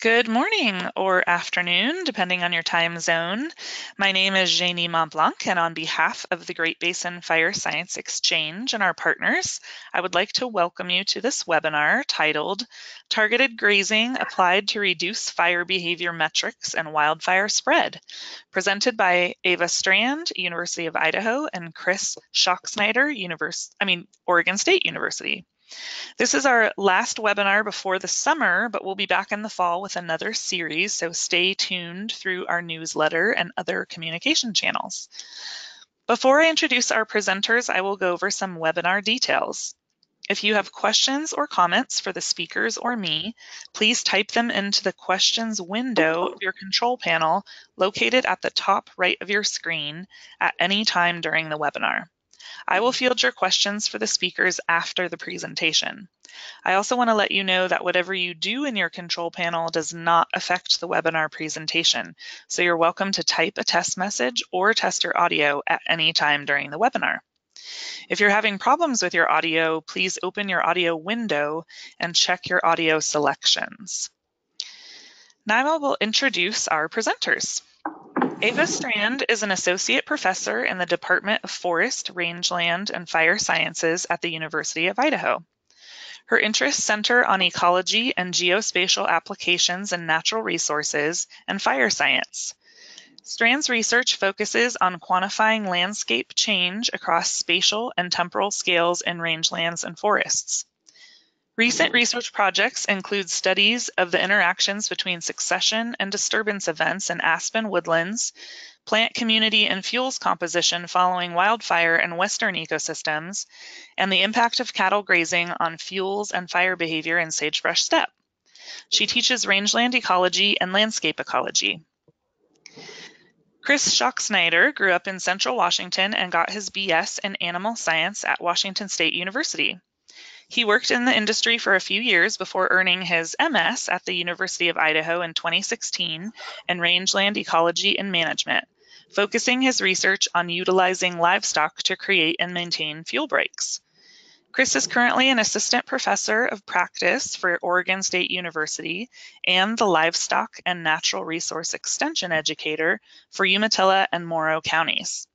Good morning or afternoon, depending on your time zone. My name is Genie Montblanc, and on behalf of the Great Basin Fire Science Exchange and our partners, I would like to welcome you to this webinar titled Targeted Grazing Applied to Reduce Fire Behavior Metrics and Wildfire Spread, presented by Eva Strand, University of Idaho, and Chris Schachtschneider, Univers I mean, Oregon State University. This is our last webinar before the summer, but we'll be back in the fall with another series, so stay tuned through our newsletter and other communication channels. Before I introduce our presenters, I will go over some webinar details. If you have questions or comments for the speakers or me, please type them into the questions window of your control panel located at the top right of your screen at any time during the webinar. I will field your questions for the speakers after the presentation. I also want to let you know that whatever you do in your control panel does not affect the webinar presentation, so you're welcome to type a test message or test your audio at any time during the webinar. If you're having problems with your audio, please open your audio window and check your audio selections. Now I will introduce our presenters. Eva Strand is an associate professor in the Department of Forest, Rangeland, and Fire Sciences at the University of Idaho. Her interests center on ecology and geospatial applications in natural resources and fire science. Strand's research focuses on quantifying landscape change across spatial and temporal scales in rangelands and forests. Recent research projects include studies of the interactions between succession and disturbance events in aspen woodlands, plant community and fuels composition following wildfire in western ecosystems, and the impact of cattle grazing on fuels and fire behavior in sagebrush steppe. She teaches rangeland ecology and landscape ecology. Chris Schachtschneider grew up in central Washington and got his BS in animal science at Washington State University. He worked in the industry for a few years before earning his MS at the University of Idaho in 2016 in rangeland ecology and management, focusing his research on utilizing livestock to create and maintain fuel breaks. Chris is currently an assistant professor of practice for Oregon State University and the livestock and natural resource extension educator for Umatilla and Morrow counties.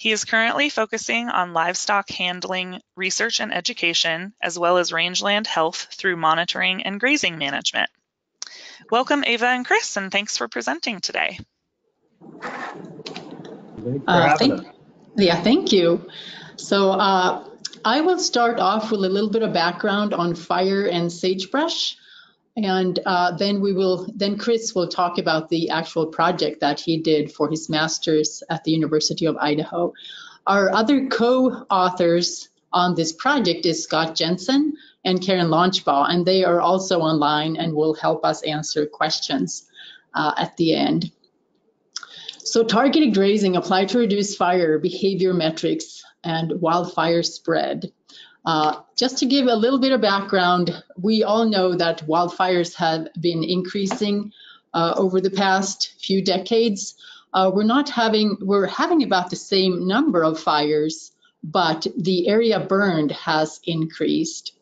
He is currently focusing on livestock handling research and education, as well as rangeland health through monitoring and grazing management. Welcome, Eva and Chris, and thanks for presenting today. Uh, thank, yeah, thank you. So uh, I will start off with a little bit of background on fire and sagebrush. And uh, then we will, then Chris will talk about the actual project that he did for his master's at the University of Idaho. Our other co-authors on this project is Scott Jensen and Karen Launchbaugh, and they are also online and will help us answer questions uh, at the end. So targeted grazing applied to reduce fire behavior metrics and wildfire spread. Uh, just to give a little bit of background, we all know that wildfires have been increasing uh, over the past few decades. Uh, we're not having, we're having about the same number of fires, but the area burned has increased.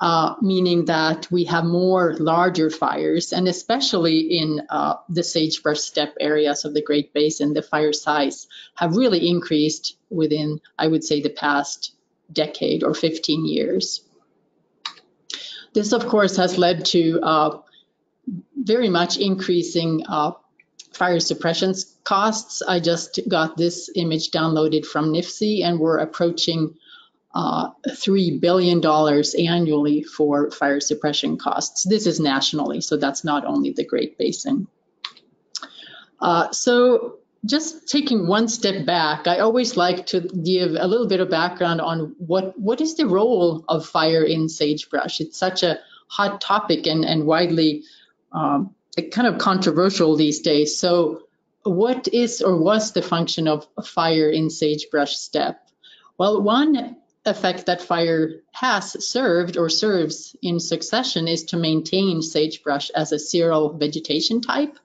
Uh, meaning that we have more larger fires, and especially in uh, the sagebrush steppe areas of the Great Basin, the fire size have really increased within, I would say, the past decade or 15 years. This, of course, has led to uh, very much increasing uh, fire suppression costs. I just got this image downloaded from NIFC and we're approaching uh, $3 billion annually for fire suppression costs. This is nationally, so that's not only the Great Basin. Uh, so just taking one steppe back, I always like to give a little bit of background on what what is the role of fire in sagebrush. It's such a hot topic and and widely um, kind of controversial these days. So, what is or was the function of fire in sagebrush step? Well, one effect that fire has served or serves in succession is to maintain sagebrush as a seral vegetation type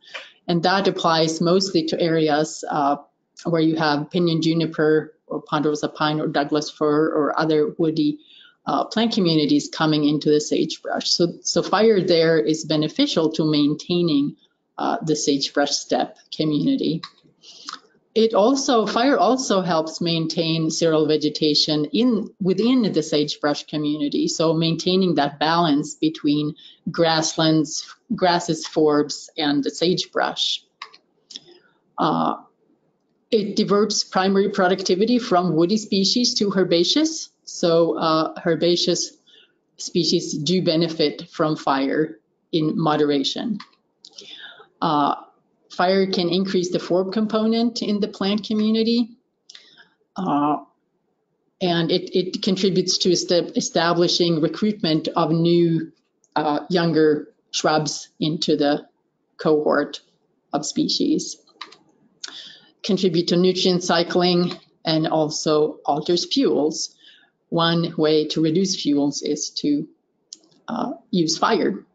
and that applies mostly to areas uh, where you have pinyon juniper or ponderosa pine or Douglas fir or other woody uh, plant communities coming into the sagebrush. So, so fire there is beneficial to maintaining uh, the sagebrush steppe community. It also, fire also helps maintain seral vegetation in within the sagebrush community. So maintaining that balance between grasslands, grasses, forbs, and the sagebrush. Uh, it diverts primary productivity from woody species to herbaceous. So uh, herbaceous species do benefit from fire in moderation. Uh, fire can increase the forb component in the plant community. Uh, and it, it, contributes to establishing recruitment of new uh, younger shrubs into the cohort of species contribute to nutrient cycling and also alters fuels. One way to reduce fuels is to uh, use fire.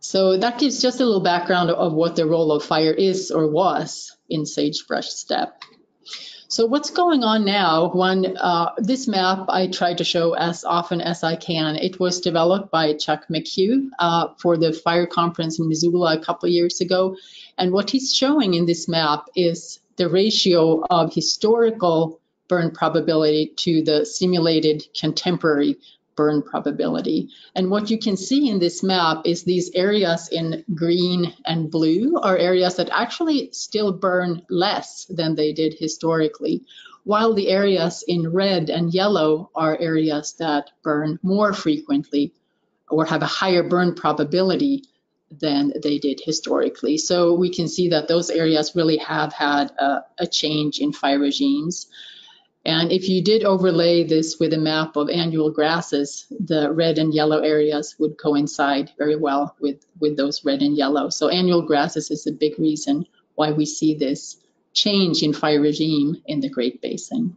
So that gives just a little background of what the role of fire is or was in sagebrush steppe. So what's going on now? One, uh, this map I try to show as often as I can. It was developed by Chuck McHugh uh, for the fire conference in Missoula a couple years ago. And what he's showing in this map is the ratio of historical burn probability to the simulated contemporary burn probability. And what you can see in this map is these areas in green and blue are areas that actually still burn less than they did historically, while the areas in red and yellow are areas that burn more frequently or have a higher burn probability than they did historically. So we can see that those areas really have had a, a, change in fire regimes. And if you did overlay this with a map of annual grasses, the red and yellow areas would coincide very well with, with those red and yellow. So annual grasses is a big reason why we see this change in fire regime in the Great Basin.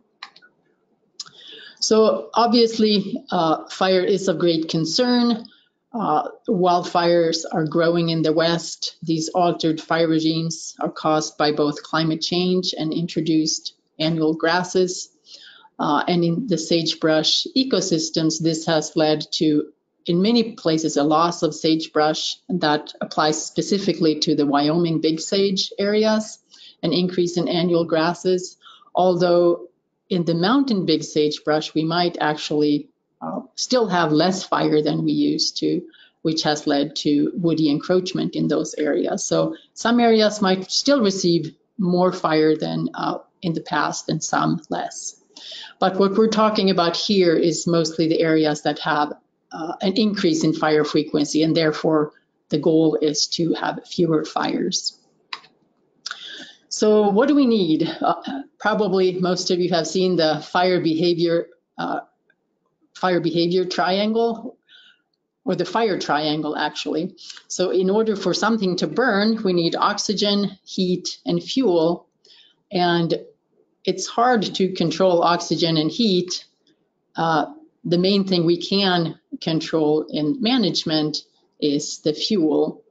So obviously, uh, fire is of great concern. Uh, wildfires are growing in the West. These altered fire regimes are caused by both climate change and introduced annual grasses. Uh, and in the sagebrush ecosystems, this has led to, in many places, a loss of sagebrush that applies specifically to the Wyoming big sage areas, an increase in annual grasses. Although in the mountain big sagebrush, we might actually uh, still have less fire than we used to, which has led to woody encroachment in those areas. So some areas might still receive more fire than uh, in the past and some less. But what we're talking about here is mostly the areas that have uh, an increase in fire frequency and therefore the goal is to have fewer fires. So what do we need? Uh, probably most of you have seen the fire behavior uh, fire behavior triangle or the fire triangle actually. So in order for something to burn, we need oxygen, heat, and fuel. And it's hard to control oxygen and heat. Uh, the main thing we can control in management is the fuel.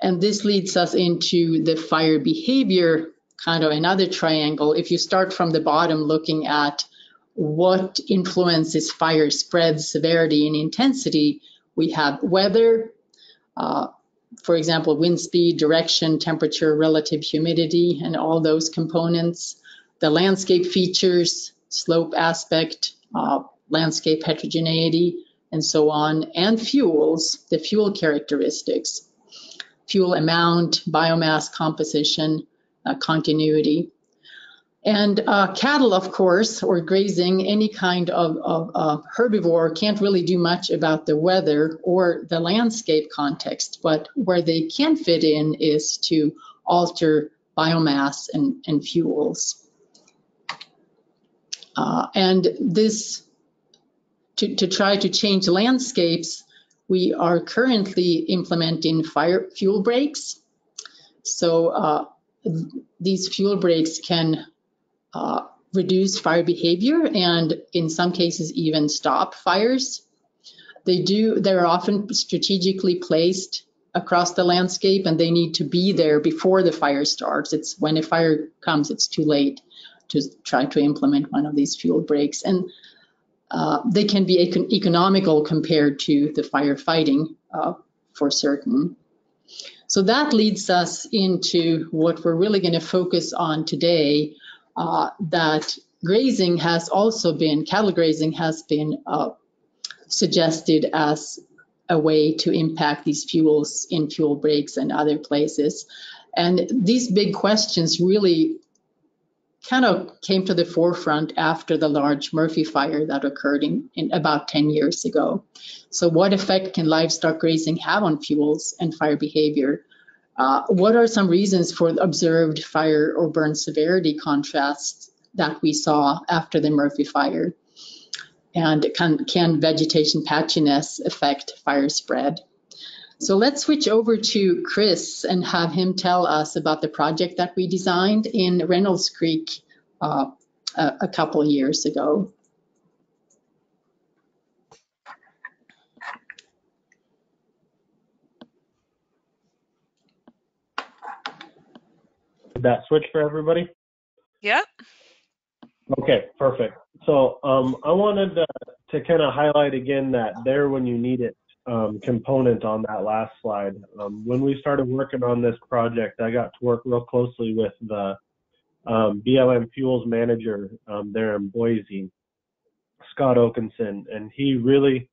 And this leads us into the fire behavior, kind of another triangle. If you start from the bottom looking at what influences fire spread, severity, and intensity, we have weather, uh, for example, wind speed, direction, temperature, relative humidity, and all those components, the landscape features, slope aspect, uh, landscape heterogeneity, and so on, and fuels, the fuel characteristics, fuel amount, biomass composition, uh, continuity. And uh, cattle, of course, or grazing, any kind of, of herbivore can't really do much about the weather or the landscape context, but where they can fit in is to alter biomass and, and fuels. Uh, and this, to, to try to change landscapes, we are currently implementing fire fuel breaks. So uh, these fuel breaks can uh, reduce fire behavior and in some cases even stop fires. They do, they're often strategically placed across the landscape and they need to be there before the fire starts. It's when a fire comes, it's too late to try to implement one of these fuel breaks. And uh, they can be econ- economical compared to the firefighting uh, for certain. So that leads us into what we're really going to focus on today. Uh, that grazing has also been cattle grazing has been uh, suggested as a way to impact these fuels in fuel breaks and other places. And these big questions really kind of came to the forefront after the large Murphy fire that occurred in, in, about 10 years ago. So, what effect can livestock grazing have on fuels and fire behavior? Uh, what are some reasons for observed fire or burn severity contrasts that we saw after the Murphy fire? And can, can vegetation patchiness affect fire spread? So let's switch over to Chris and have him tell us about the project that we designed in Reynolds Creek uh, a, a couple years ago. Did that switch for everybody? Yep. Okay, perfect. So um, I wanted to, to kind of highlight again that there when you need it um, component on that last slide. Um, when we started working on this project, I got to work real closely with the um, BLM Fuels manager um, there in Boise, Scott Okenson, and he really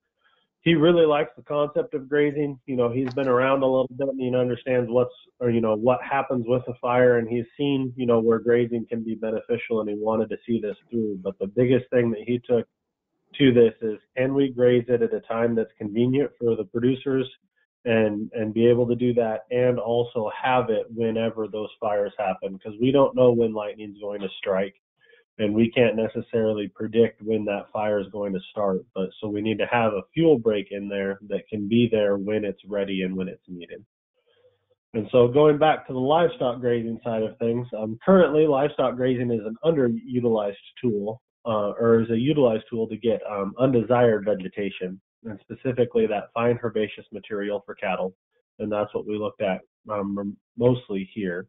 he really likes the concept of grazing. You know, he's been around a little bit and he understands what's or you know what happens with a fire, and he's seen you know where grazing can be beneficial, and he wanted to see this through. But the biggest thing that he took to this is can we graze it at a time that's convenient for the producers and and be able to do that and also have it whenever those fires happen because we don't know when lightning's going to strike and we can't necessarily predict when that fire is going to start but so we need to have a fuel break in there that can be there when it's ready and when it's needed and so going back to the livestock grazing side of things um, currently livestock grazing is an underutilized tool uh, or is a utilized tool to get um, undesired vegetation, and specifically that fine herbaceous material for cattle. And that's what we looked at um, mostly here.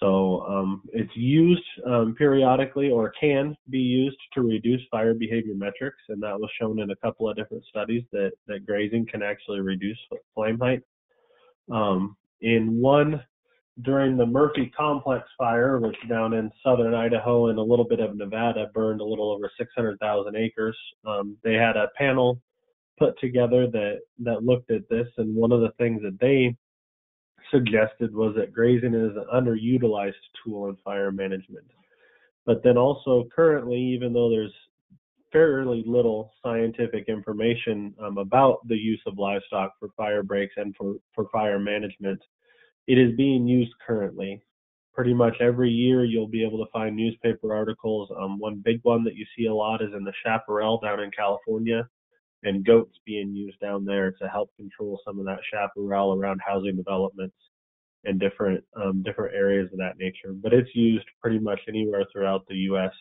So um, it's used um, periodically or can be used to reduce fire behavior metrics, and that was shown in a couple of different studies that, that grazing can actually reduce flame height. Um, in one during the Murphy Complex fire, which down in southern Idaho and a little bit of Nevada burned a little over 600,000 acres. Um, they had a panel put together that that looked at this, and one of the things that they suggested was that grazing is an underutilized tool in fire management. But then also currently, even though there's fairly little scientific information um, about the use of livestock for fire breaks and for, for fire management, it is being used currently. Pretty much every year, you'll be able to find newspaper articles. Um, one big one that you see a lot is in the chaparral down in California, and goats being used down there to help control some of that chaparral around housing developments and different um, different areas of that nature. But it's used pretty much anywhere throughout the U.S.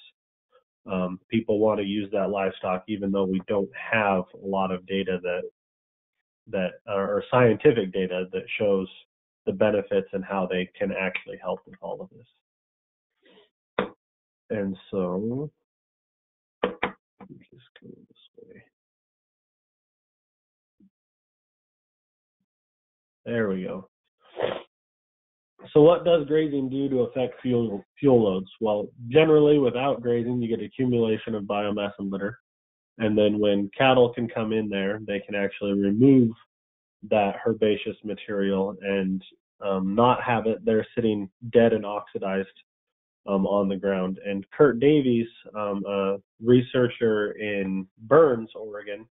Um, people want to use that livestock, even though we don't have a lot of data that that or scientific data that shows the benefits and how they can actually help with all of this. And so, just go this way. There we go. So what does grazing do to affect fuel fuel loads? Well, generally without grazing, you get accumulation of biomass and litter. And then when cattle can come in there, they can actually remove that herbaceous material and um, not have it there sitting dead and oxidized um, on the ground. And Kirk Davies, um, a researcher in Burns, Oregon,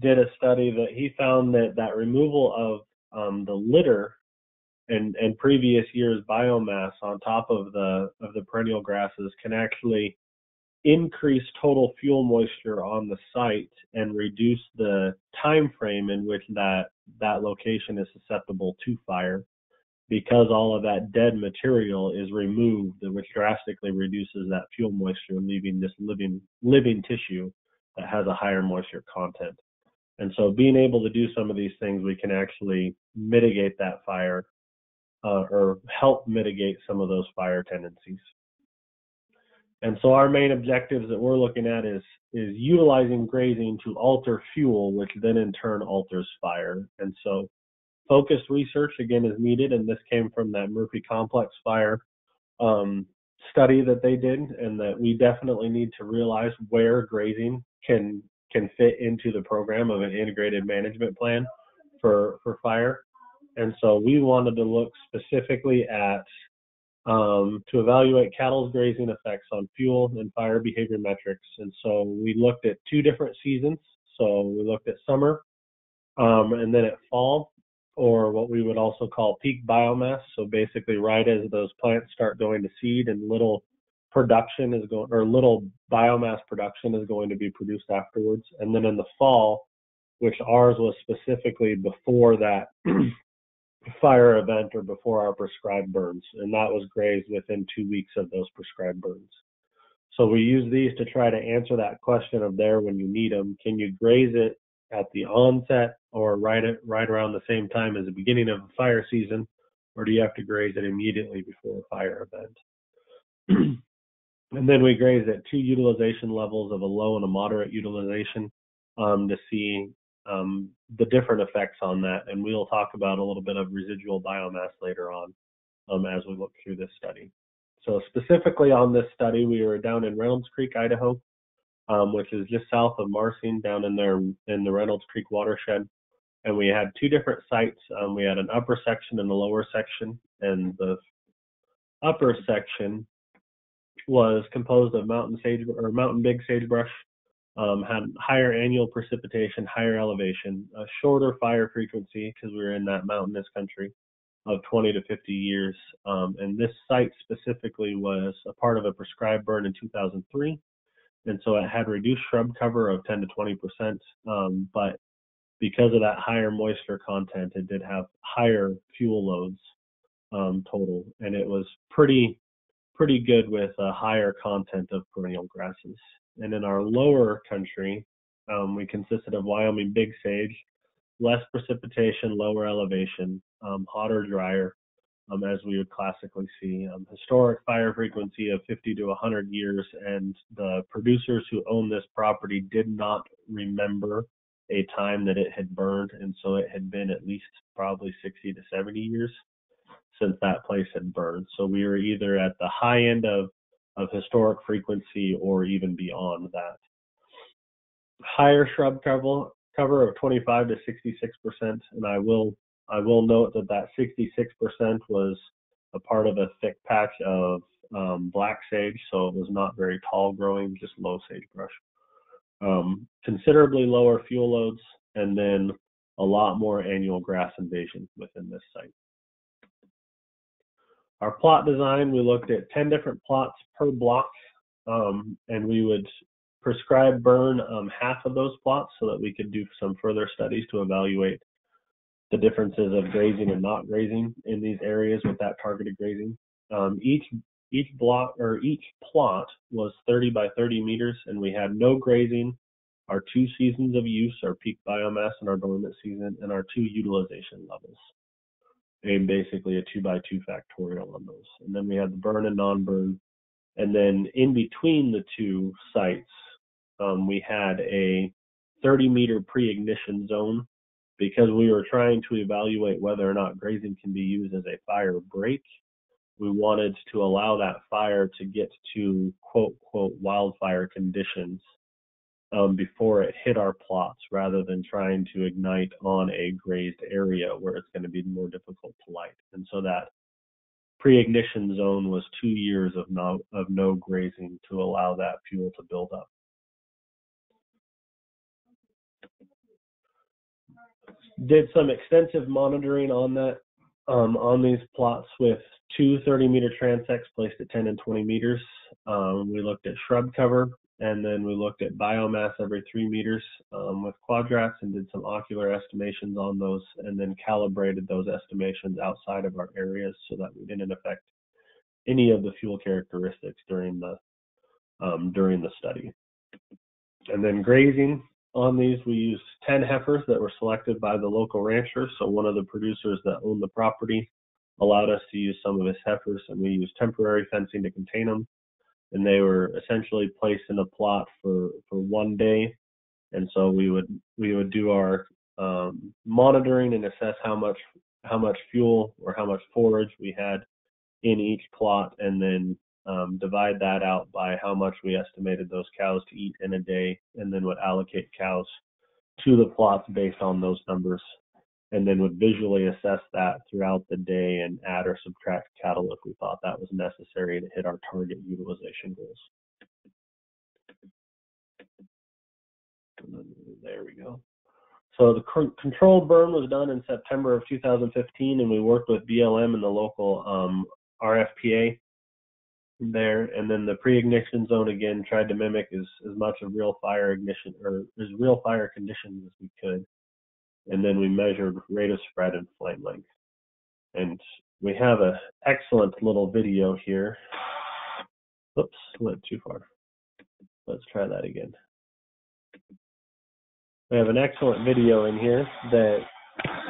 did a study that he found that that removal of um, the litter and, and previous years biomass on top of the of the perennial grasses can actually increase total fuel moisture on the site and reduce the time frame in which that that location is susceptible to fire because all of that dead material is removed which drastically reduces that fuel moisture leaving this living living tissue that has a higher moisture content and so being able to do some of these things we can actually mitigate that fire uh, or help mitigate some of those fire tendencies And so our main objectives that we're looking at is is utilizing grazing to alter fuel, which then in turn alters fire. And so focused research again is needed, and this came from that Murphy Complex fire um, study that they did, and that we definitely need to realize where grazing can can fit into the program of an integrated management plan for for fire. And so we wanted to look specifically at um, to evaluate cattle's grazing effects on fuel and fire behavior metrics. And so we looked at two different seasons. So we looked at summer um, and then at fall, or what we would also call peak biomass. So basically, right as those plants start going to seed and little production is going, or little biomass production is going to be produced afterwards. And then in the fall, which ours was specifically before that fire event or before our prescribed burns, and that was grazed within two weeks of those prescribed burns. So we use these to try to answer that question of there when you need them. Can you graze it at the onset or right at, right around the same time as the beginning of the fire season, or do you have to graze it immediately before a fire event? and then we grazed at two utilization levels of a low and a moderate utilization um, to see um, the different effects on that. And we'll talk about a little bit of residual biomass later on um, as we look through this study. So specifically on this study, we were down in Reynolds Creek, Idaho, um, which is just south of Marsing, down in there in the Reynolds Creek watershed. And we had two different sites. Um, we had an upper section and a lower section, and the upper section was composed of mountain sage or mountain big sagebrush um, had higher annual precipitation, higher elevation, a shorter fire frequency because we were in that mountainous country of 20 to 50 years. Um, and this site specifically was a part of a prescribed burn in 2003. And so it had reduced shrub cover of 10 to 20 percent, um, but because of that higher moisture content, it did have higher fuel loads um, total, and it was pretty pretty good with a higher content of perennial grasses. And in our lower country, um, we consisted of Wyoming big sage, less precipitation, lower elevation, um, hotter, drier, um, as we would classically see. Um, historic fire frequency of 50 to 100 years, and the producers who own this property did not remember a time that it had burned, and so it had been at least probably 60 to 70 years since that place had burned. So we were either at the high end of of historic frequency or even beyond that. Higher shrub cover cover of 25 to 66 percent, and I will I will note that that 66 percent was a part of a thick patch of um, black sage, so it was not very tall growing, just low sagebrush. Um, considerably lower fuel loads, and then a lot more annual grass invasion within this site. Our plot design, we looked at 10 different plots per block, um, and we would prescribe burn um, half of those plots so that we could do some further studies to evaluate the differences of grazing and not grazing in these areas with that targeted grazing. Um, each each block or each plot was 30 by 30 meters, and we had no grazing, our two seasons of use, our peak biomass and our dormant season, and our two utilization levels and basically a two by two factorial on those. And then we had the burn and non-burn. And then in between the two sites, um, we had a 30 meter pre-ignition zone because we were trying to evaluate whether or not grazing can be used as a fire break. We wanted to allow that fire to get to quote, quote, wildfire conditions um, before it hit our plots rather than trying to ignite on a grazed area where it's going to be more difficult to light. And so that pre-ignition zone was two years of no, of no grazing to allow that fuel to build up. Did some extensive monitoring on that um, on these plots with two 30 meter transects placed at 10 and 20 meters. Um, we looked at shrub cover and then we looked at biomass every three meters um, with quadrats and did some ocular estimations on those and then calibrated those estimations outside of our areas so that we didn't affect any of the fuel characteristics during the um, during the study. And then grazing on these, we used 10 heifers that were selected by the local rancher. So one of the producers that owned the property allowed us to use some of his heifers and we used temporary fencing to contain them and they were essentially placed in a plot for for one day, and so we would we would do our um, monitoring and assess how much how much fuel or how much forage we had in each plot, and then um, divide that out by how much we estimated those cows to eat in a day, and then would allocate cows to the plots based on those numbers, and then would visually assess that throughout the day and add or subtract cattle if we thought that was necessary to hit our target utilization goals. There we go. So the control burn was done in September of 2015, and we worked with BLM and the local um, RFPA there. And then the pre-ignition zone again tried to mimic as, as much of real fire ignition or as real fire conditions as we could. And then we measured rate of spread and flame length. And we have an excellent little video here. Oops, went too far. Let's try that again. We have an excellent video in here that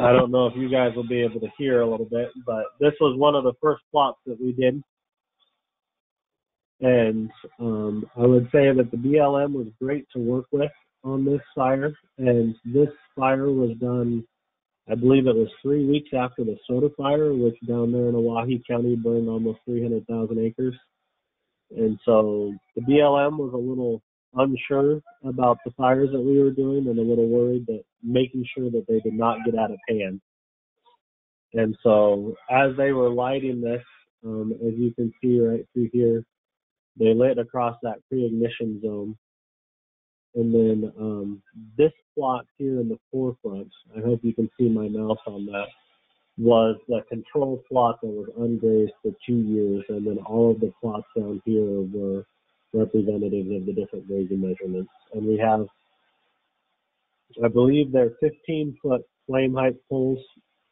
I don't know if you guys will be able to hear a little bit, but this was one of the first plots that we did. And um, I would say that the BLM was great to work with on this fire. And this fire was done, I believe it was three weeks after the soda fire, which down there in Owyhee County burned almost 300,000 acres. And so the BLM was a little unsure about the fires that we were doing and a little worried that making sure that they did not get out of hand. And so as they were lighting this, um, as you can see right through here, they lit across that pre-ignition zone. And then um, this plot here in the forefront, I hope you can see my mouse on that, was the control plot that was ungrazed for two years. And then all of the plots down here were representatives of the different grazing measurements. And we have, I believe they're 15 foot flame height poles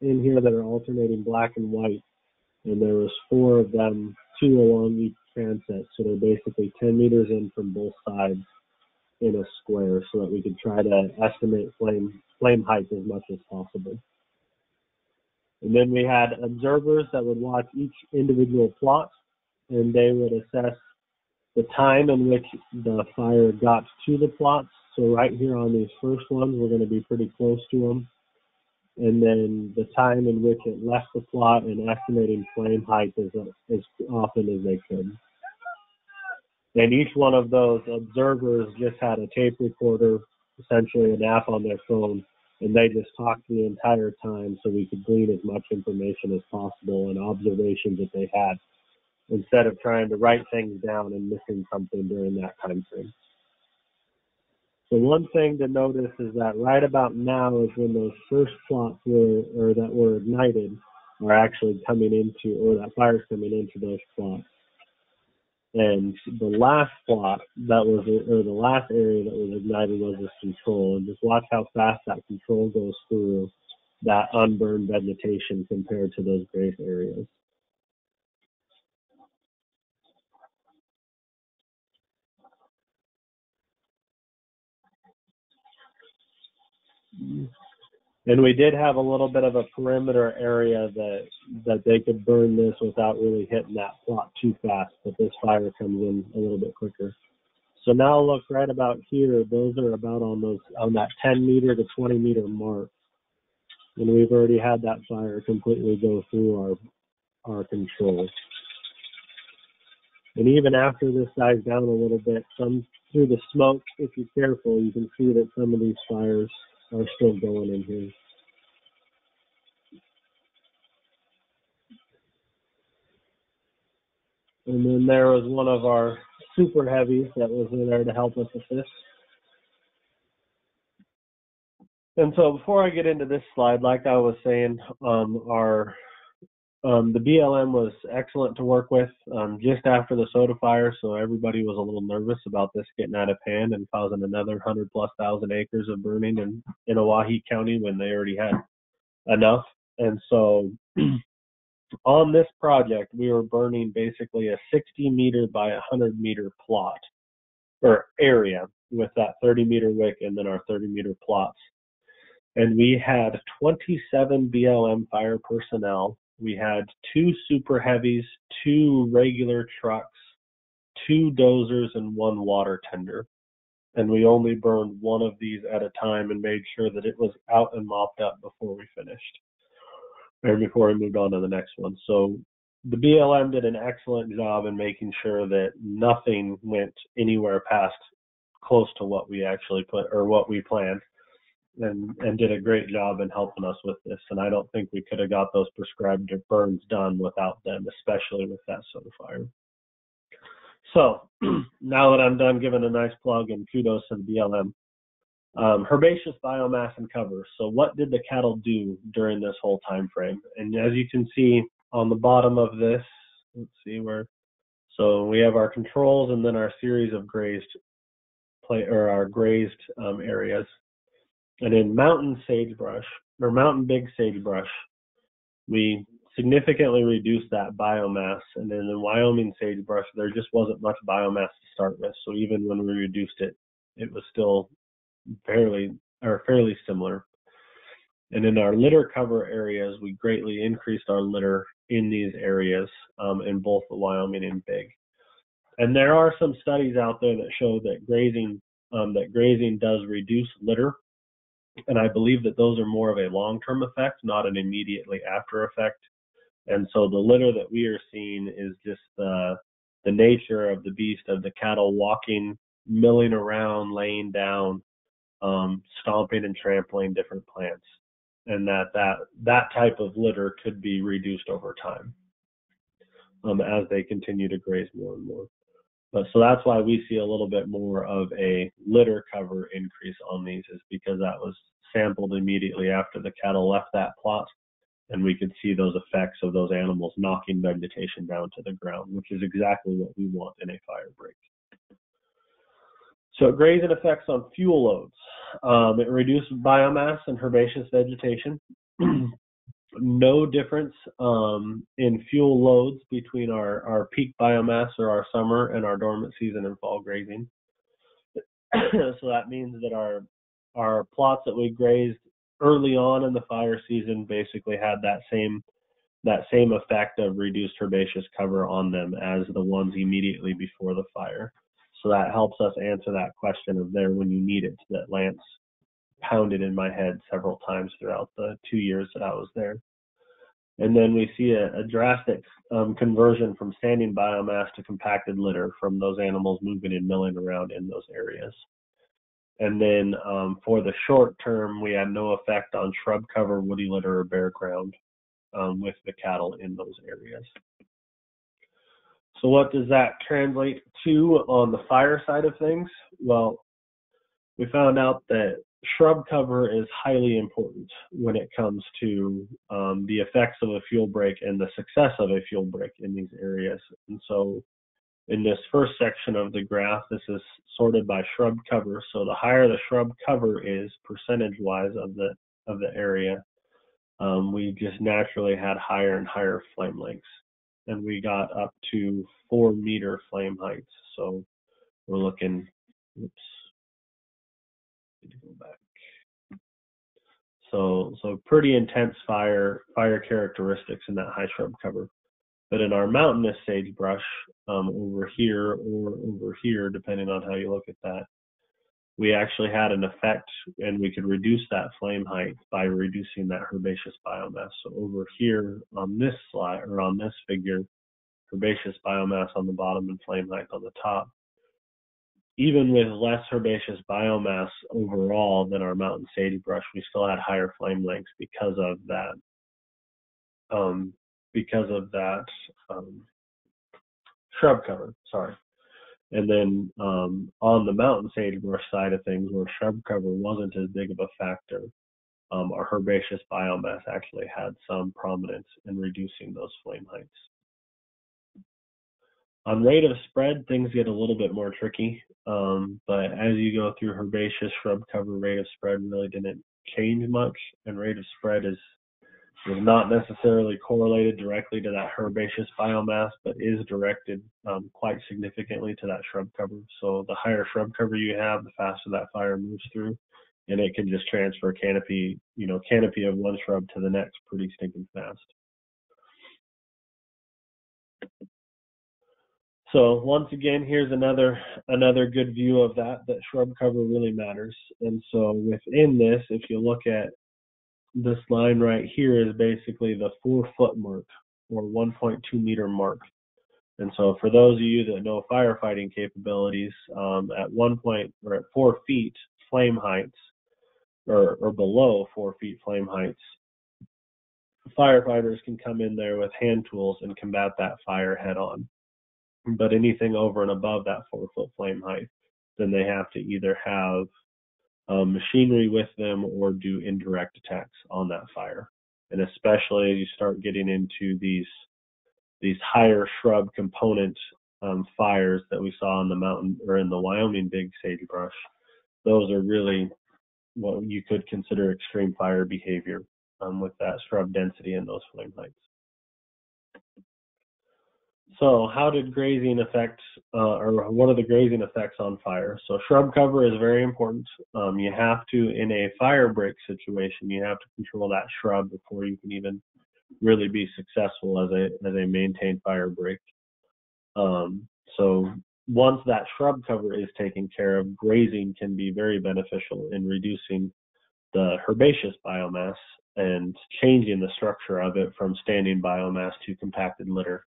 in here that are alternating black and white. And there was four of them, two along each So they're basically 10 meters in from both sides in a square so that we could try to estimate flame, flame height as much as possible. And then we had observers that would watch each individual plot and they would assess the time in which the fire got to the plots. So right here on these first ones, we're going to be pretty close to them. And then the time in which it left the plot and estimating flame height as, as often as they could. And each one of those observers just had a tape recorder, essentially an app on their phone, and they just talked the entire time so we could glean as much information as possible and observations that they had instead of trying to write things down and missing something during that time frame. So one thing to notice is that right about now is when those first plots were or that were ignited are actually coming into or that fire's coming into those plots. And the last plot that was or the last area that was ignited was this control. And just watch how fast that control goes through that unburned vegetation compared to those grace areas. And we did have a little bit of a perimeter area that that they could burn this without really hitting that plot too fast, but this fire comes in a little bit quicker. So now look right about here, those are about on those on that 10 meter to 20 meter mark. And we've already had that fire completely go through our our control. And even after this dies down a little bit, some through the smoke, if you're careful, you can see that some of these fires are still going in here. And then there was one of our super heavies that was in there to help us assist. And so before I get into this slide, like I was saying, um, our um, the BLM was excellent to work with um, just after the soda fire, so everybody was a little nervous about this getting out of hand and causing another hundred plus thousand acres of burning in, in Owyhee County when they already had enough. And so on this project, we were burning basically a 60 meter by 100 meter plot or area with that 30 meter wick and then our 30 meter plots. And we had 27 BLM fire personnel we had two super heavies, two regular trucks, two dozers and one water tender. And we only burned one of these at a time and made sure that it was out and mopped up before we finished, or before we moved on to the next one. So the BLM did an excellent job in making sure that nothing went anywhere past close to what we actually put or what we planned and and did a great job in helping us with this and i don't think we could have got those prescribed burns done without them especially with that soda fire. So now that i'm done giving a nice plug and kudos to the blm um, herbaceous biomass and cover. So what did the cattle do during this whole time frame? And as you can see on the bottom of this let's see where so we have our controls and then our series of grazed play or our grazed um, areas and in mountain sagebrush or mountain big sagebrush, we significantly reduced that biomass. And then in Wyoming sagebrush, there just wasn't much biomass to start with. So even when we reduced it, it was still fairly or fairly similar. And in our litter cover areas, we greatly increased our litter in these areas um, in both the Wyoming and Big. And there are some studies out there that show that grazing um, that grazing does reduce litter and I believe that those are more of a long-term effect, not an immediately after effect. And so the litter that we are seeing is just the the nature of the beast of the cattle walking, milling around, laying down, um, stomping and trampling different plants, and that that that type of litter could be reduced over time um, as they continue to graze more and more. But so that's why we see a little bit more of a litter cover increase on these is because that was sampled immediately after the cattle left that plot and we could see those effects of those animals knocking vegetation down to the ground, which is exactly what we want in a fire break. So grazing effects on fuel loads. Um, it reduced biomass and herbaceous vegetation. no difference um, in fuel loads between our, our peak biomass or our summer and our dormant season and fall grazing. so that means that our our plots that we grazed early on in the fire season basically had that same that same effect of reduced herbaceous cover on them as the ones immediately before the fire. So that helps us answer that question of there when you need it that Lance pounded in my head several times throughout the two years that I was there. And then we see a, a drastic um, conversion from standing biomass to compacted litter from those animals moving and milling around in those areas. And then um, for the short term, we had no effect on shrub cover, woody litter, or bare ground um, with the cattle in those areas. So what does that translate to on the fire side of things? Well, we found out that shrub cover is highly important when it comes to um, the effects of a fuel break and the success of a fuel break in these areas. And so in this first section of the graph, this is sorted by shrub cover. So the higher the shrub cover is percentage-wise of the of the area, um, we just naturally had higher and higher flame lengths, and we got up to four meter flame heights. So we're looking. Oops. To go back. So so pretty intense fire fire characteristics in that high shrub cover. But in our mountainous sagebrush, um, over here or over here, depending on how you look at that, we actually had an effect and we could reduce that flame height by reducing that herbaceous biomass. So over here on this slide or on this figure, herbaceous biomass on the bottom and flame height on the top. Even with less herbaceous biomass overall than our mountain sagebrush, we still had higher flame lengths because of that um, because of that um, shrub cover. Sorry. And then um, on the mountain sagebrush side of things, where shrub cover wasn't as big of a factor, um, our herbaceous biomass actually had some prominence in reducing those flame heights. On rate of spread, things get a little bit more tricky, um, but as you go through herbaceous shrub cover, rate of spread really didn't change much, and rate of spread is is not necessarily correlated directly to that herbaceous biomass, but is directed um, quite significantly to that shrub cover. So the higher shrub cover you have, the faster that fire moves through, and it can just transfer canopy, you know, canopy of one shrub to the next pretty stinking fast. So once again, here's another another good view of that that shrub cover really matters. And so within this, if you look at this line right here is basically the four foot mark or 1.2 meter mark. And so for those of you that know firefighting capabilities, um, at one point or at four feet flame heights or, or below four feet flame heights, firefighters can come in there with hand tools and combat that fire head on. But anything over and above that four foot flame height, then they have to either have um, machinery with them or do indirect attacks on that fire. And especially as you start getting into these these higher shrub component um, fires that we saw in the mountain or in the Wyoming big sagebrush, those are really what you could consider extreme fire behavior um, with that shrub density and those flame heights. So how did grazing affect, uh, or what are the grazing effects on fire? So shrub cover is very important. Um, you have to, in a fire break situation, you have to control that shrub before you can even really be successful as a as a maintained fire break. Um, so once that shrub cover is taken care of, grazing can be very beneficial in reducing the herbaceous biomass and changing the structure of it from standing biomass to compacted litter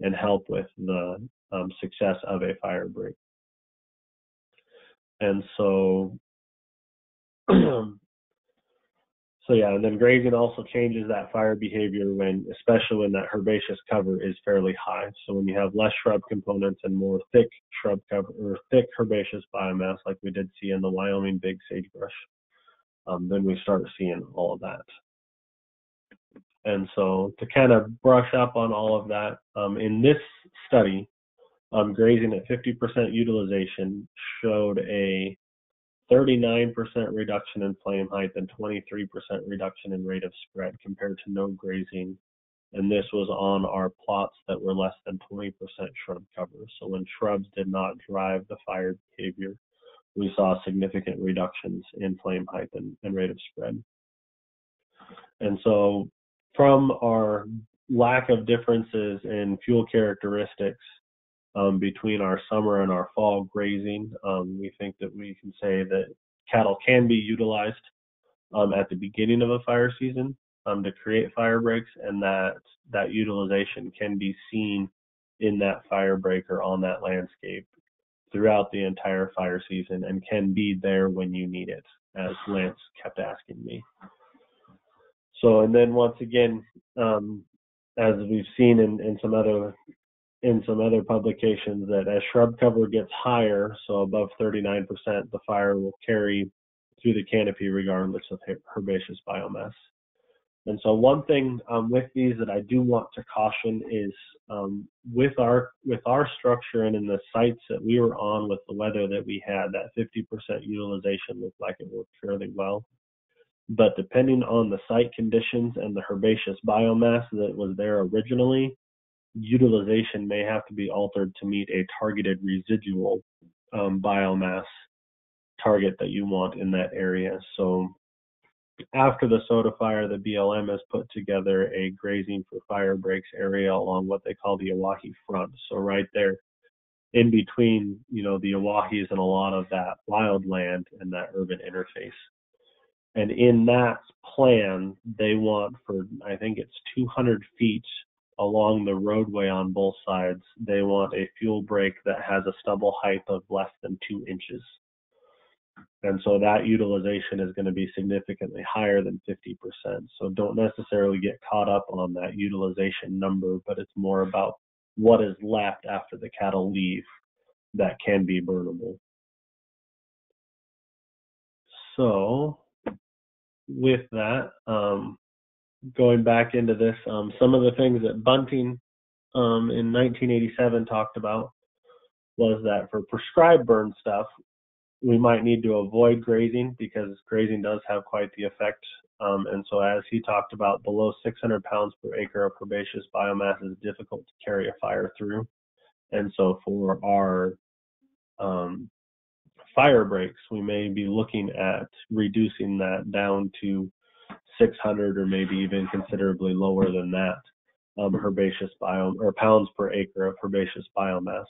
and help with the um, success of a fire break. And so, so yeah, and then grazing also changes that fire behavior when, especially when that herbaceous cover is fairly high. So when you have less shrub components and more thick shrub cover or thick herbaceous biomass, like we did see in the Wyoming big sagebrush, um, then we start seeing all of that. And so to kind of brush up on all of that, um, in this study, um, grazing at 50% utilization showed a 39% reduction in flame height and 23% reduction in rate of spread compared to no grazing. And this was on our plots that were less than 20% shrub cover. So when shrubs did not drive the fire behavior, we saw significant reductions in flame height and, and rate of spread. And so from our lack of differences in fuel characteristics um, between our summer and our fall grazing, um, we think that we can say that cattle can be utilized um, at the beginning of a fire season um, to create fire breaks, and that that utilization can be seen in that fire break or on that landscape throughout the entire fire season and can be there when you need it, as Lance kept asking me. So, and then once again, um, as we've seen in, in some other in some other publications, that as shrub cover gets higher, so above 39%, the fire will carry through the canopy regardless of herbaceous biomass. And so one thing um, with these that I do want to caution is um, with our with our structure and in the sites that we were on with the weather that we had, that 50% utilization looked like it worked fairly well but depending on the site conditions and the herbaceous biomass that was there originally, utilization may have to be altered to meet a targeted residual um, biomass target that you want in that area. So after the soda fire, the BLM has put together a grazing for fire breaks area along what they call the Owyhee front. So right there in between, you know, the Owyhees and a lot of that wild land and that urban interface. And in that plan, they want for, I think it's 200 feet along the roadway on both sides, they want a fuel break that has a stubble height of less than two inches. And so that utilization is going to be significantly higher than 50%. So don't necessarily get caught up on that utilization number, but it's more about what is left after the cattle leave that can be burnable. So with that, um, going back into this, um, some of the things that Bunting um, in 1987 talked about was that for prescribed burn stuff, we might need to avoid grazing because grazing does have quite the effect. Um, and so, as he talked about, below 600 pounds per acre of herbaceous biomass is difficult to carry a fire through. And so, for our um, fire breaks, we may be looking at reducing that down to 600 or maybe even considerably lower than that. um, herbaceous biome or pounds per acre of herbaceous biomass.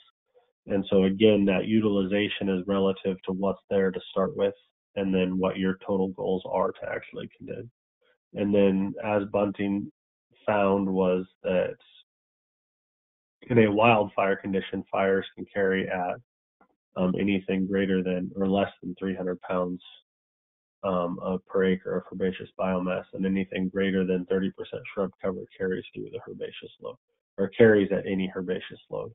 And so again, that utilization is relative to what's there to start with, and then what your total goals are to actually condense. And then as Bunting found was that in a wildfire condition, fires can carry at um, anything greater than or less than 300 pounds um, of per acre of herbaceous biomass, and anything greater than 30% shrub cover carries through the herbaceous load or carries at any herbaceous load.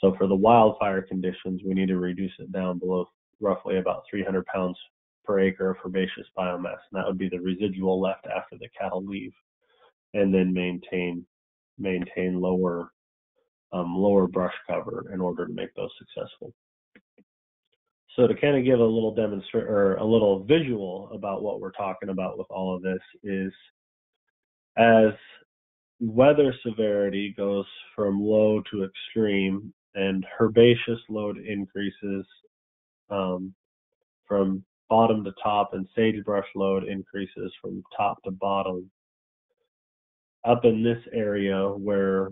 So for the wildfire conditions, we need to reduce it down below roughly about 300 pounds per acre of herbaceous biomass, and that would be the residual left after the cattle leave, and then maintain maintain lower um, lower brush cover in order to make those successful. So to kind of give a little demonstrate or a little visual about what we're talking about with all of this is as weather severity goes from low to extreme and herbaceous load increases um, from bottom to top and sagebrush load increases from top to bottom. Up in this area where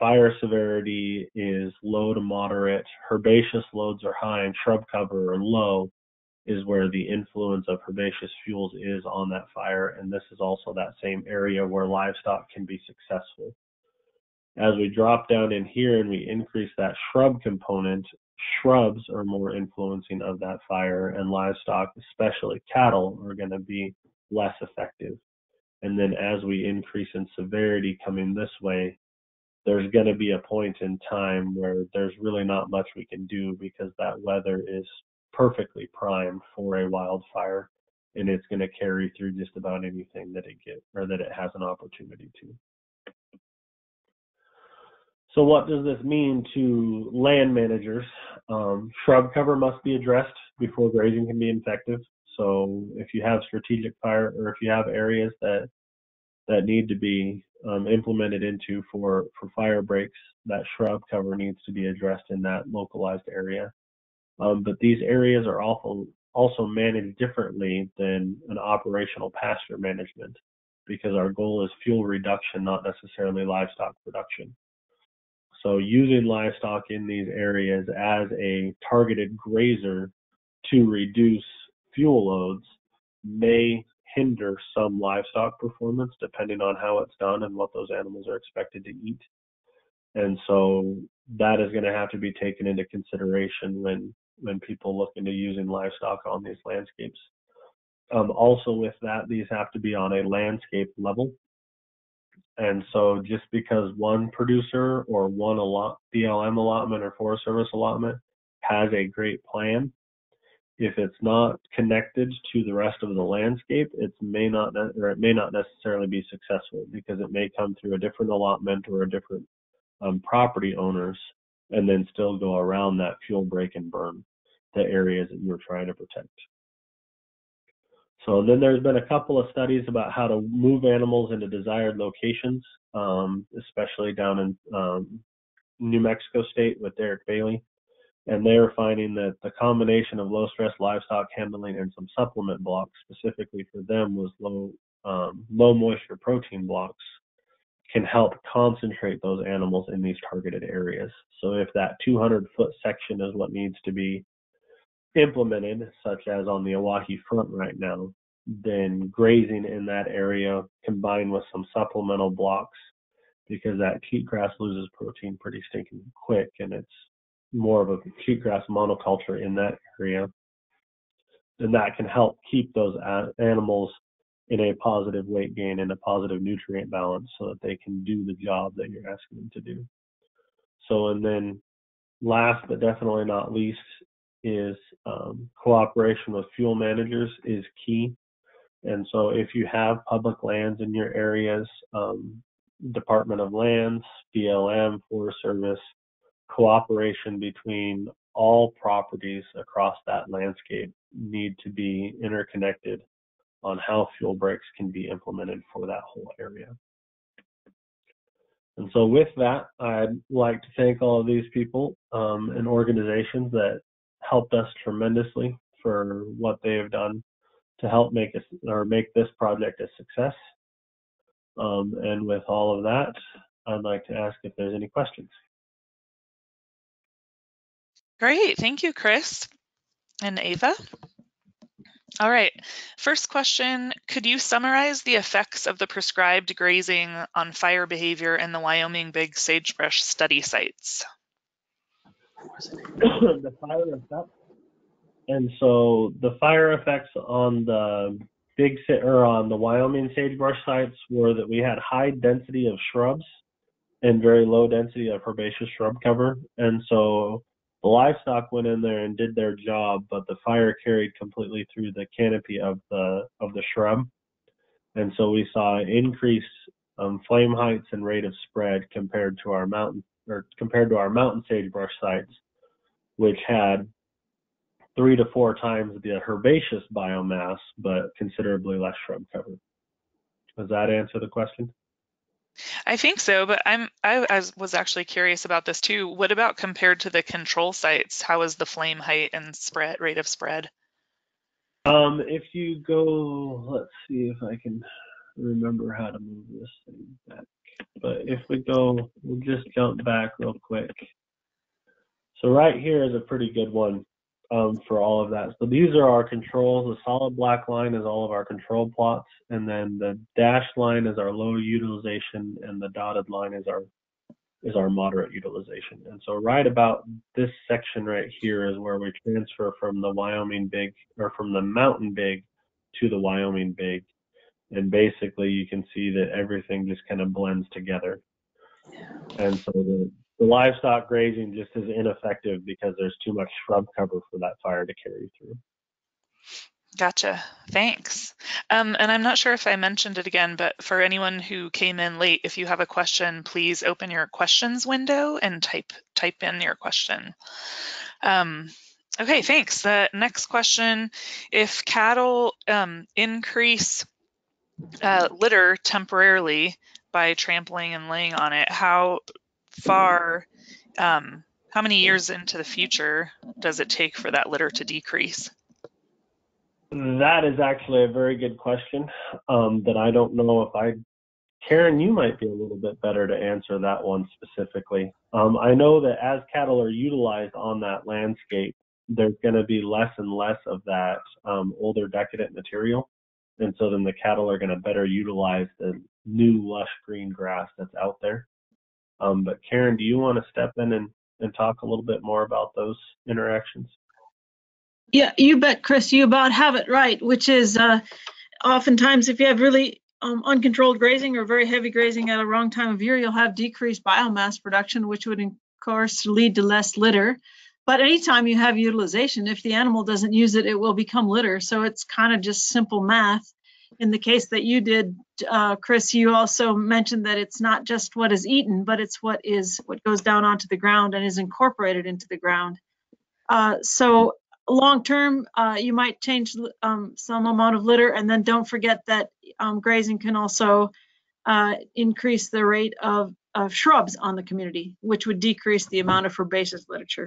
fire severity is low to moderate, herbaceous loads are high, and shrub cover are low, is where the influence of herbaceous fuels is on that fire. And this is also that same area where livestock can be successful. As we drop down in here and we increase that shrub component, shrubs are more influencing of that fire, and livestock, especially cattle, are going to be less effective. And then as we increase in severity coming this way, there's going to be a point in time where there's really not much we can do because that weather is perfectly primed for a wildfire and it's going to carry through just about anything that it gets or that it has an opportunity to. So what does this mean to land managers? Um, shrub cover must be addressed before grazing can be effective. So if you have strategic fire or if you have areas that that need to be um, implemented into for, for fire breaks, that shrub cover needs to be addressed in that localized area. Um, but these areas are also, also managed differently than an operational pasture management because our goal is fuel reduction, not necessarily livestock production. So using livestock in these areas as a targeted grazer to reduce fuel loads may hinder some livestock performance depending on how it's done and what those animals are expected to eat. And so that is going to have to be taken into consideration when when people look into using livestock on these landscapes. Um, also, with that, these have to be on a landscape level. And so, just because one producer or one allot, BLM allotment or Forest Service allotment has a great plan if it's not connected to the rest of the landscape, it may not or it may not necessarily be successful because it may come through a different allotment or a different um, property owners, and then still go around that fuel break and burn the areas that you're trying to protect. So then there's been a couple of studies about how to move animals into desired locations, um, especially down in um, New Mexico State with Derek Bailey and they are finding that the combination of low stress livestock handling and some supplement blocks specifically for them was low um, low moisture protein blocks can help concentrate those animals in these targeted areas. So if that 200 foot section is what needs to be implemented, such as on the Owyhee front right now, then grazing in that area combined with some supplemental blocks because that cheatgrass loses protein pretty stinking quick and it's more of a cheatgrass monoculture in that area, then that can help keep those animals in a positive weight gain and a positive nutrient balance so that they can do the job that you're asking them to do. So, and then last but definitely not least is um, cooperation with fuel managers is key. And so if you have public lands in your areas, um, Department of Lands, BLM, Forest Service, cooperation between all properties across that landscape need to be interconnected on how fuel breaks can be implemented for that whole area. And so with that, I'd like to thank all of these people um, and organizations that helped us tremendously for what they have done to help make us or make this project a success. Um, and with all of that, I'd like to ask if there's any questions. Great, thank you, Chris and Eva. All right, first question, could you summarize the effects of the prescribed grazing on fire behavior in the Wyoming Big Sagebrush study sites? the fire effect. And so the fire effects on the big or on the Wyoming sagebrush sites were that we had high density of shrubs and very low density of herbaceous shrub cover. And so the livestock went in there and did their job, but the fire carried completely through the canopy of the of the shrub. And so we saw increased um, flame heights and rate of spread compared to our mountain or compared to our mountain sagebrush sites, which had three to four times the herbaceous biomass, but considerably less shrub cover. Does that answer the question? I think so, but I'm I, was actually curious about this too. What about compared to the control sites? How is the flame height and spread rate of spread? Um, if you go, let's see if I can remember how to move this thing back. But if we go, we'll just jump back real quick. So right here is a pretty good one um, for all of that. So these are our controls. The solid black line is all of our control plots, and then the dashed line is our low utilization, and the dotted line is our is our moderate utilization. And so right about this section right here is where we transfer from the Wyoming big or from the mountain big to the Wyoming big. And basically you can see that everything just kind of blends together. And so the, the livestock grazing just is ineffective because there's too much shrub cover for that fire to carry through. Gotcha. Thanks. Um, and I'm not sure if I mentioned it again, but for anyone who came in late, if you have a question, please open your questions window and type type in your question. Um, okay, thanks. The next question: If cattle um, increase uh, litter temporarily by trampling and laying on it, how far, um, how many years into the future does it take for that litter to decrease? That is actually a very good question um, that I don't know if I, Karen, you might be a little bit better to answer that one specifically. Um, I know that as cattle are utilized on that landscape, there's going to be less and less of that um, older decadent material. And so then the cattle are going to better utilize the new lush green grass that's out there. Um, but Karen, do you want to step in and, and talk a little bit more about those interactions? Yeah, you bet, Chris. You about have it right, which is uh, oftentimes if you have really um, uncontrolled grazing or very heavy grazing at a wrong time of year, you'll have decreased biomass production, which would, of course, lead to less litter. But anytime you have utilization, if the animal doesn't use it, it will become litter. So it's kind of just simple math in the case that you did, uh, Chris, you also mentioned that it's not just what is eaten, but it's what is what goes down onto the ground and is incorporated into the ground. Uh, so long term, uh, you might change um, some amount of litter, and then don't forget that um, grazing can also uh, increase the rate of, of shrubs on the community, which would decrease the amount of herbaceous literature.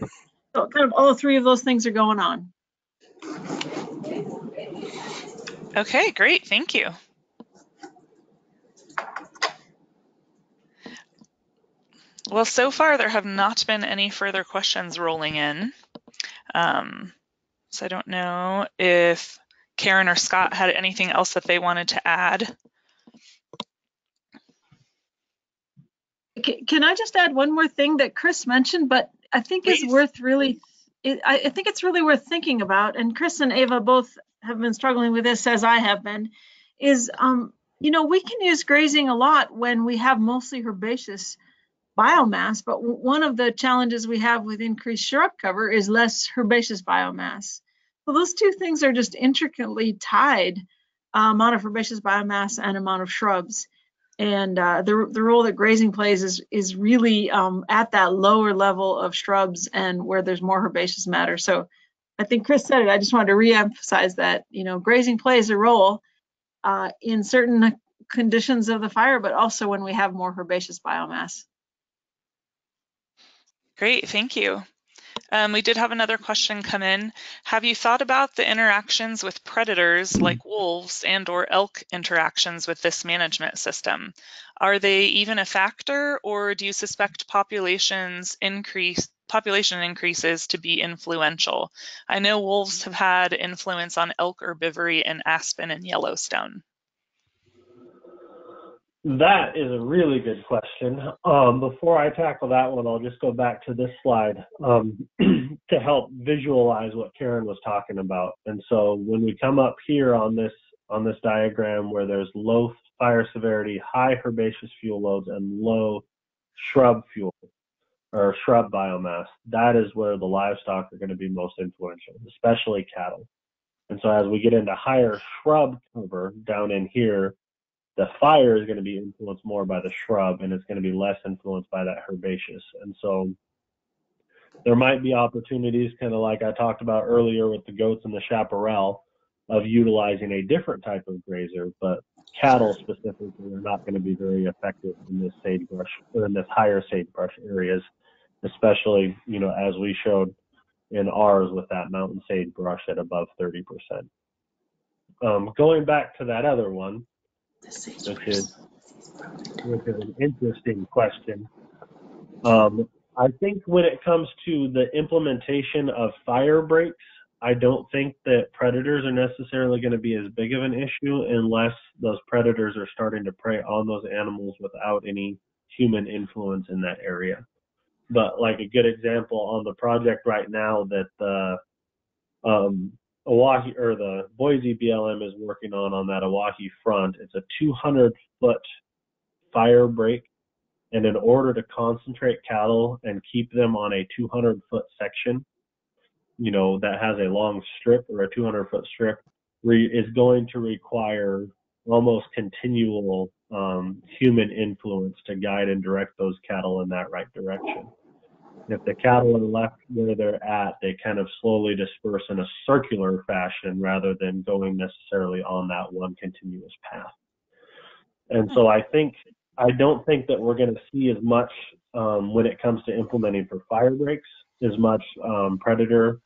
So kind of all three of those things are going on. Okay, great. Thank you. Well, so far there have not been any further questions rolling in. Um, so I don't know if Karen or Scott had anything else that they wanted to add. Can I just add one more thing that Chris mentioned, but I think Please. is worth really, I think it's really worth thinking about. And Chris and Eva both have been struggling with this as I have been, is um, you know we can use grazing a lot when we have mostly herbaceous biomass, but one of the challenges we have with increased shrub cover is less herbaceous biomass. So those two things are just intricately tied, uh, amount of herbaceous biomass and amount of shrubs. And uh, the, the role that grazing plays is, is really um, at that lower level of shrubs and where there's more herbaceous matter. So I think Chris said it. I just wanted to reemphasize that you know grazing plays a role uh, in certain conditions of the fire, but also when we have more herbaceous biomass. Great, thank you. Um, we did have another question come in. Have you thought about the interactions with predators like wolves and or elk interactions with this management system? Are they even a factor or do you suspect populations increase population increases to be influential? I know wolves have had influence on elk herbivory in Aspen and Yellowstone. That is a really good question. Um, before I tackle that one, I'll just go back to this slide um, to help visualize what Karen was talking about. And so when we come up here on this on this diagram where there's low fire severity, high herbaceous fuel loads, and low shrub fuel or shrub biomass, that is where the livestock are going to be most influential, especially cattle. And so as we get into higher shrub cover down in here, the fire is going to be influenced more by the shrub and it's going to be less influenced by that herbaceous. And so there might be opportunities, kind of like I talked about earlier with the goats and the chaparral, of utilizing a different type of grazer, but cattle specifically are not going to be very effective in this sagebrush or in this higher sagebrush areas, especially, you know, as we showed in ours with that mountain sagebrush at above 30%. Um, going back to that other one, which is which is an interesting question. Um, I think when it comes to the implementation of fire breaks, I don't think that predators are necessarily going to be as big of an issue unless those predators are starting to prey on those animals without any human influence in that area. But like a good example on the project right now that the um, Owyhee or the Boise BLM is working on on that Owyhee front. It's a 200 foot fire break, and in order to concentrate cattle and keep them on a 200 foot section, you know that has a long strip or a 200 foot strip, re- is going to require almost continual um, human influence to guide and direct those cattle in that right direction. If the cattle are left where they're at, they kind of slowly disperse in a circular fashion rather than going necessarily on that one continuous path. And so I think I don't think that we're going to see as much um, when it comes to implementing for fire breaks as much um, predator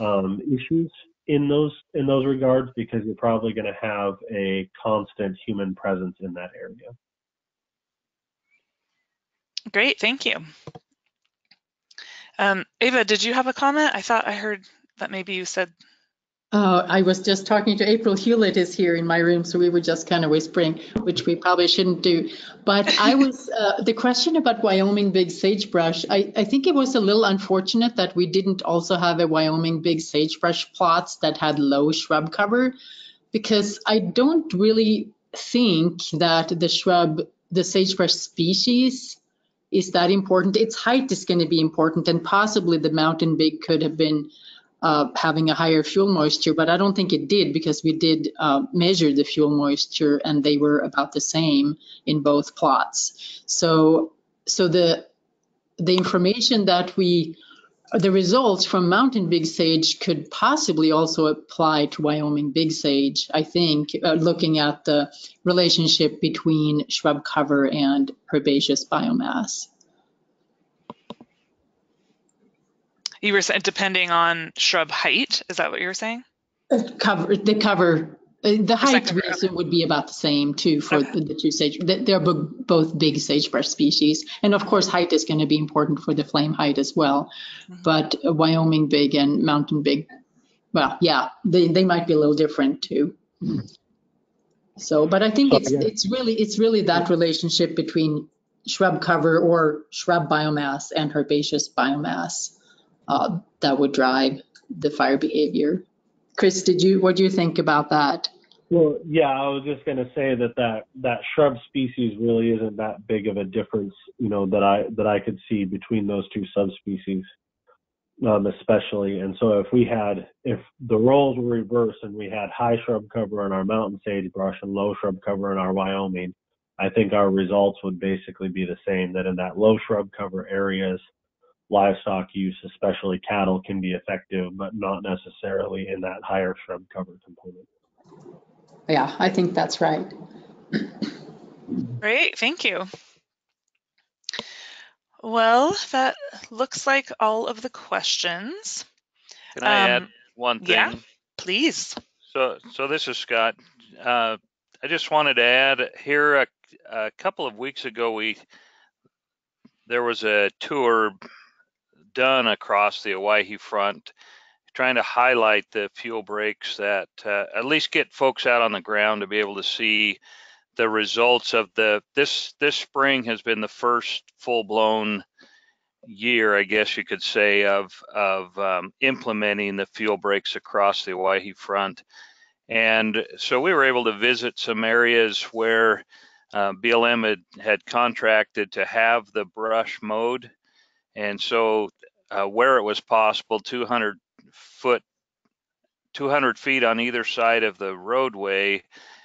um, issues in those in those regards because you're probably going to have a constant human presence in that area. Great, thank you. Um, Eva, did you have a comment? I thought I heard that maybe you said. Uh, I was just talking to April Hulet is here in my room, so we were just kind of whispering, which we probably shouldn't do. But I was uh, the question about Wyoming big sagebrush. I, I think it was a little unfortunate that we didn't also have a Wyoming big sagebrush plots that had low shrub cover, because I don't really think that the shrub, the sagebrush species is that important. Its height is going to be important, and possibly the mountain big could have been uh, having a higher fuel moisture, but I don't think it did because we did uh, measure the fuel moisture and they were about the same in both plots. So, so the the information that we the results from mountain big sage could possibly also apply to Wyoming big sage, I think, uh, looking at the relationship between shrub cover and herbaceous biomass. You were saying depending on shrub height, is that what you were saying? Uh, cover the cover the height reason would be about the same too for okay. the, the, two sage. They're both big sagebrush species, and of course, height is going to be important for the flame height as well. Mm-hmm. But uh, Wyoming big and mountain big, well, yeah, they, they might be a little different too. So, but I think it's it's really it's really that relationship between shrub cover or shrub biomass and herbaceous biomass uh, that would drive the fire behavior. Chris, did you what do you think about that? Well, yeah, I was just going to say that, that that shrub species really isn't that big of a difference, you know, that I that I could see between those two subspecies, um, especially. And so if we had if the roles were reversed and we had high shrub cover in our mountain sagebrush and low shrub cover in our Wyoming, I think our results would basically be the same. That in that low shrub cover areas, livestock use, especially cattle, can be effective, but not necessarily in that higher shrub cover component. Yeah, I think that's right. Great, thank you. Well, that looks like all of the questions. Can I add Um, one thing? yeah. Please. So, so this is Scott. Uh, I just wanted to add here a, a couple of weeks ago, we there was a tour done across the Owyhee front, trying to highlight the fuel breaks that uh, at least get folks out on the ground to be able to see the results of the this this spring has been the first full blown year, I guess you could say, of of um, implementing the fuel breaks across the Owyhee front. And so we were able to visit some areas where uh, BLM had, had contracted to have the brush mowed. And so uh, where it was possible, 200 foot, 200 feet on either side of the roadway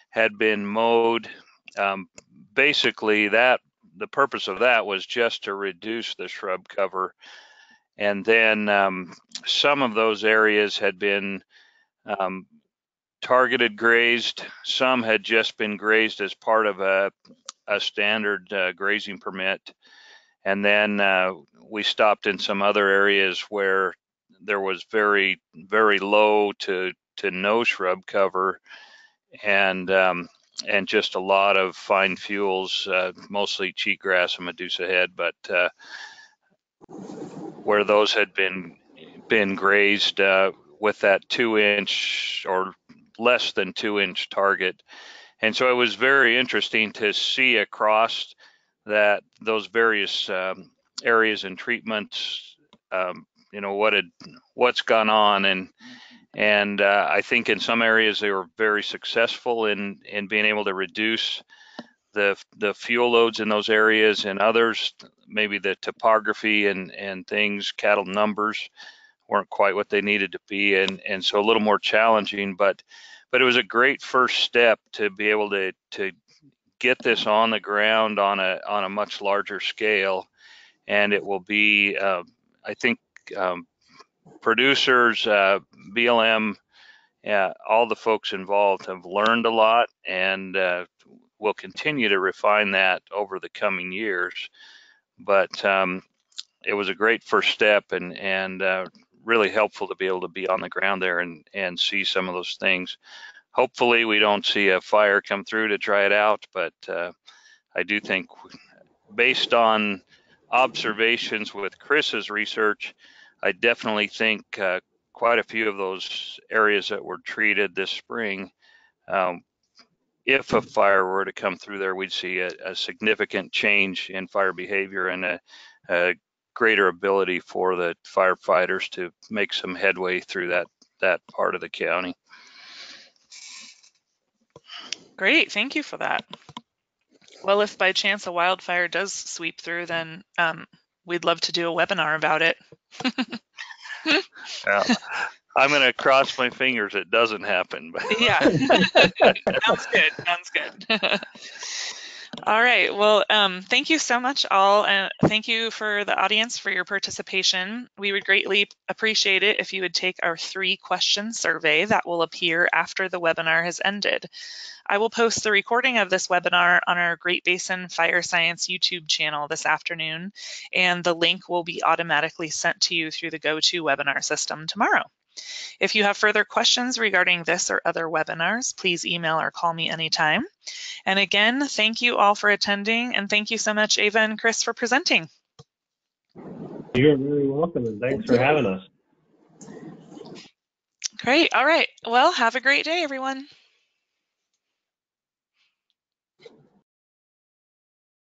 had been mowed. Um, basically, that the purpose of that was just to reduce the shrub cover. And then um, some of those areas had been um, targeted grazed. Some had just been grazed as part of a, a standard uh, grazing permit. And then uh, we stopped in some other areas where there was very, very low to, to no shrub cover and um, and just a lot of fine fuels, uh, mostly cheatgrass and Medusa head, but uh, where those had been been grazed uh, with that two inch or less than two inch target. And so it was very interesting to see across that those various um, areas and treatments, um, you know, what had what's gone on and and uh, I think in some areas they were very successful in in being able to reduce the the fuel loads in those areas. And others, maybe the topography and and things, cattle numbers weren't quite what they needed to be, and and so a little more challenging. But but it was a great first step to be able to to get this on the ground on a on a much larger scale, and it will be, uh, I think. Um, producers, uh, BLM, yeah, all the folks involved have learned a lot and uh, will continue to refine that over the coming years. But um, it was a great first step and and uh, really helpful to be able to be on the ground there and and see some of those things. Hopefully, we don't see a fire come through to try it out, but uh, I do think, based on observations with Chris's research, I definitely think uh, quite a few of those areas that were treated this spring, um, if a fire were to come through there, we'd see a, a significant change in fire behavior and a, a, greater ability for the firefighters to make some headway through that that part of the county. Great, thank you for that. Well, if by chance a wildfire does sweep through, then um, we'd love to do a webinar about it. Yeah. I'm going to cross my fingers it doesn't happen. But yeah, sounds good. Sounds good. all right. Well, um, thank you so much, all, and thank you for the audience for your participation. We would greatly appreciate it if you would take our three question survey that will appear after the webinar has ended. I will post the recording of this webinar on our Great Basin Fire Science YouTube channel this afternoon, and the link will be automatically sent to you through the GoToWebinar system tomorrow. If you have further questions regarding this or other webinars, please email or call me anytime. And again, thank you all for attending, and thank you so much, Eva and Chris, for presenting. You're very welcome, and thanks for having us. Great. All right. Well, have a great day, everyone.